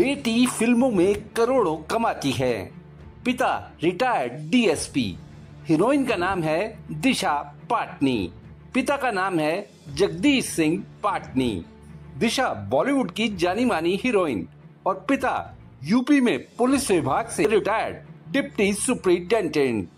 बेटी फ़िल्मों में करोड़ों कमाती है। पिता रिटायर्ड डीएसपी हीरोइन का नाम है दिशा पाटनी। पिता का नाम है जगदीश सिंह पाटनी। दिशा बॉलीवुड की जानी मानी हीरोइन और पिता यूपी में पुलिस विभाग से रिटायर्ड डिप्टी सुप्रिंटेंडेंट।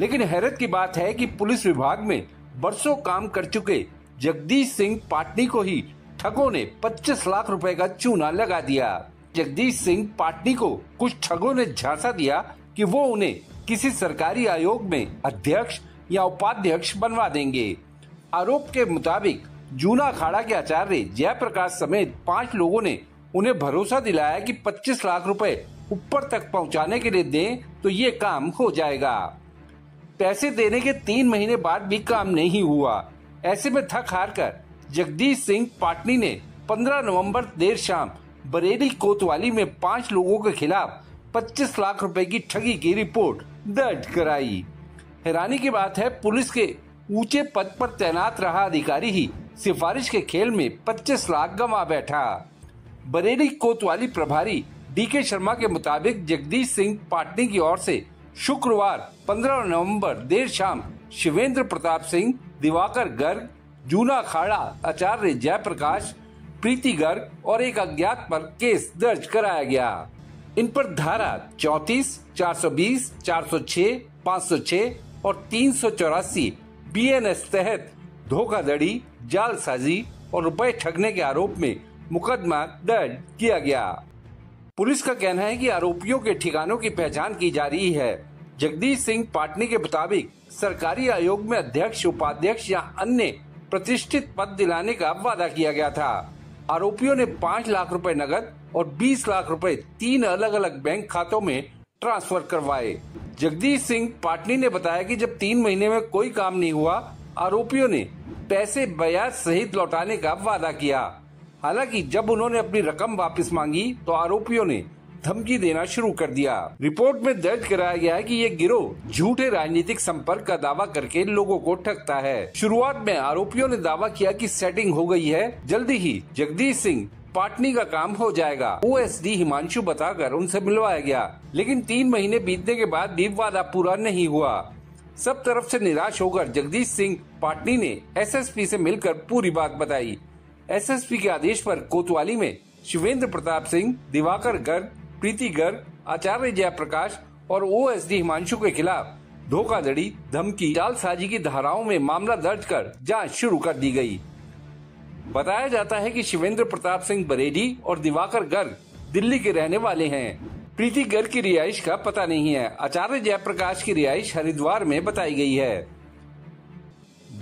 लेकिन हैरत की बात है कि पुलिस विभाग में बरसों काम कर चुके जगदीश सिंह पाटनी को ही ठगों ने 25 लाख रुपए का चूना लगा दिया। जगदीश सिंह पाटनी को कुछ ठगों ने झांसा दिया कि वो उन्हें किसी सरकारी आयोग में अध्यक्ष या उपाध्यक्ष बनवा देंगे। आरोप के मुताबिक जूना अखाड़ा के आचार्य जयप्रकाश समेत पाँच लोगों ने उन्हें भरोसा दिलाया कि 25 लाख रुपए ऊपर तक पहुँचाने के लिए दें तो ये काम हो जाएगा। पैसे देने के तीन महीने बाद भी काम नहीं हुआ। ऐसे में थक हार कर जगदीश सिंह पाटनी ने 15 नवंबर देर शाम बरेली कोतवाली में पाँच लोगों के खिलाफ 25 लाख रुपए की ठगी की रिपोर्ट दर्ज कराई। हैरानी की बात है, पुलिस के ऊँचे पद पर तैनात रहा अधिकारी ही सिफारिश के खेल में 25 लाख गंवा बैठा। बरेली कोतवाली प्रभारी डी के शर्मा के मुताबिक जगदीश सिंह पाटनी की ओर से शुक्रवार 15 नवंबर देर शाम शिवेंद्र प्रताप सिंह, दिवाकर गर्ग, जूना खाड़ा, आचार्य जयप्रकाश प्रीति गर्ग और एक अज्ञात पर केस दर्ज कराया गया। इन पर धारा चौतीस, चार सौ बीस, चार सौ छह, पाँच सौ छह और तीन सौ चौरासी बी एन एस तहत धोखाधड़ी, जालसाजी और रुपए ठगने के आरोप में मुकदमा दर्ज किया गया। पुलिस का कहना है कि आरोपियों के ठिकानों की पहचान की जा रही है। जगदीश सिंह पाटनी के मुताबिक सरकारी आयोग में अध्यक्ष, उपाध्यक्ष या अन्य प्रतिष्ठित पद दिलाने का वादा किया गया था। आरोपियों ने पाँच लाख रुपए नगद और बीस लाख रुपए तीन अलग अलग बैंक खातों में ट्रांसफ़र करवाए। जगदीश सिंह पाटनी ने बताया कि जब तीन महीने में कोई काम नहीं हुआ, आरोपियों ने पैसे ब्याज सहित लौटाने का वादा किया। हालाँकि जब उन्होंने अपनी रकम वापस मांगी तो आरोपियों ने धमकी देना शुरू कर दिया। रिपोर्ट में दर्ज कराया गया है कि ये गिरोह झूठे राजनीतिक संपर्क का दावा करके लोगों को ठगता है। शुरुआत में आरोपियों ने दावा किया कि सेटिंग हो गई है। जल्दी ही जगदीश सिंह पाटनी का काम हो जाएगा। ओएसडी हिमांशु बताकर उनसे मिलवाया गया। लेकिन तीन महीने बीतने के बाद भी वादा पूरा नहीं हुआ। सब तरफ़ से निराश होकर जगदीश सिंह पाटनी ने एसएसपी से मिलकर पूरी बात बताई। एसएसपी के आदेश पर कोतवाली में शिवेंद्र प्रताप सिंह, दिवाकर गर्ग प्रीति गर्ग आचार्य जयप्रकाश और ओएसडी हिमांशु के खिलाफ धोखाधड़ी, धमकी, जालसाजी की धाराओं में मामला दर्ज कर जाँच शुरू कर दी गई। बताया जाता है कि शिवेंद्र प्रताप सिंह बरेडी और दिवाकर गर्ग दिल्ली के रहने वाले हैं। प्रीति गर्ग की रिहाइश का पता नहीं है। आचार्य जयप्रकाश की रिहाइश हरिद्वार में बताई गई है।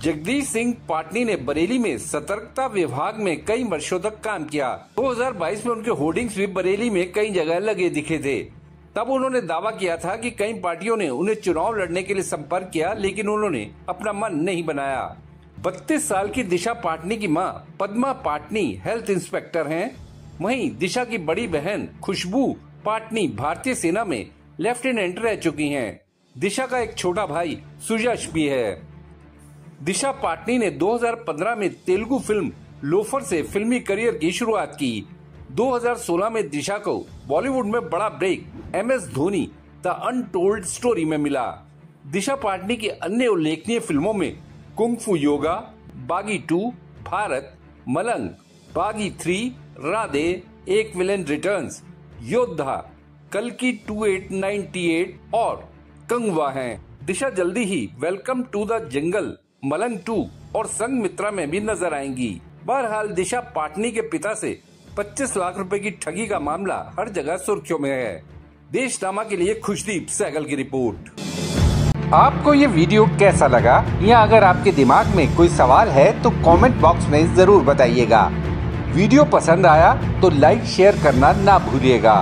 जगदीश सिंह पाटनी ने बरेली में सतर्कता विभाग में कई वर्षों तक काम किया। 2022 में उनके होर्डिंग्स भी बरेली में कई जगह लगे दिखे थे। तब उन्होंने दावा किया था कि कई पार्टियों ने उन्हें चुनाव लड़ने के लिए संपर्क किया, लेकिन उन्होंने अपना मन नहीं बनाया। बत्तीस साल की दिशा पाटनी की माँ, पद्मा पाटनी, हेल्थ इंस्पेक्टर है। वही दिशा की बड़ी बहन, खुशबू पाटनी, भारतीय सेना में लेफ्टिनेंट रह चुकी हैं। दिशा का एक छोटा भाई, सुजश भी है। दिशा पाटनी ने 2015 में तेलुगु फ़िल्म लोफर से फिल्मी करियर की शुरुआत की। 2016 में दिशा को बॉलीवुड में बड़ा break, M S Dhoni, the untold story में मिला। दिशा पाटनी की अन्य उल्लेखनीय फ़िल्मों में कुंगफू योगा, बागी टू, भारत, मलंग, बागी थ्री, राधे, एक विलेन रिटर्न्स, योद्धा, कल की 2898 और कंगवा हैं। दिशा जल्दी ही welcome to the jungle. Malang two और संग मित्रा में भी नज़र आएँगी। बहरहाल दिशा पाटनी के पिता से 25 लाख रुपए की ठगी का मामला हर जगह सुर्खियों में है। देशनामा के लिए खुशदीप सहगल की रिपोर्ट। आपको ये वीडियो कैसा लगा? या अगर आपके दिमाग में कोई सवाल है तो कमेंट बॉक्स में ज़रूर बताइएगा। वीडियो पसंद आया तो लाइक, शेयर करना ना भूलिएगा।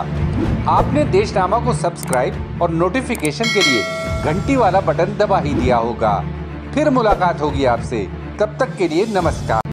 आपने देशनामा को सब्सक्राइब और नोटिफिकेशन के लिए घंटी वाला बटन दबा ही दिया होगा। फिर मुलाकात होगी आपसे। तब तक के लिए नमस्कार।